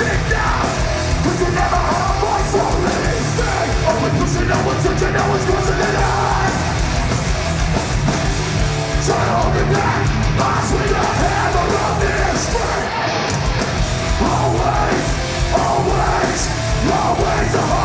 Sing now, but you never had a voice for me. Always pushing, always searching, always crossing the line. Try to hold me back, I swing the hammer of the extreme. Always, always, always a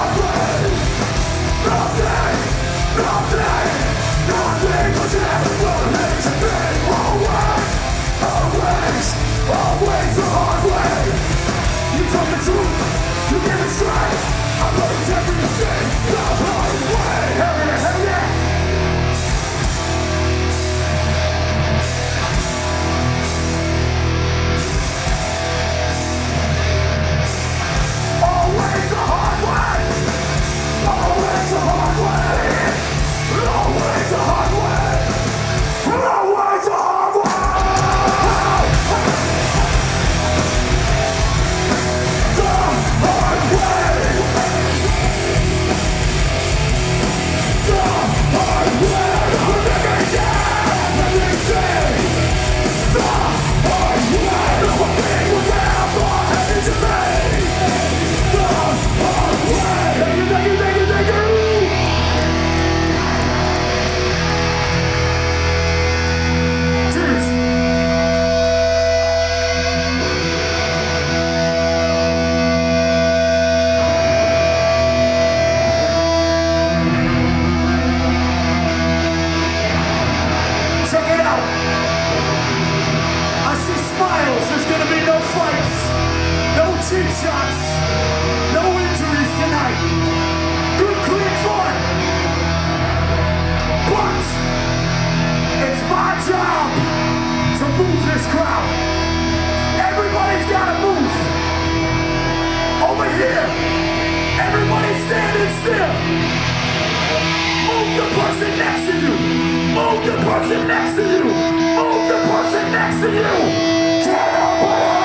person next to you! Move the person next to you! Get up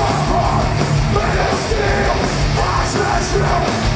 your heart, but you still, I you.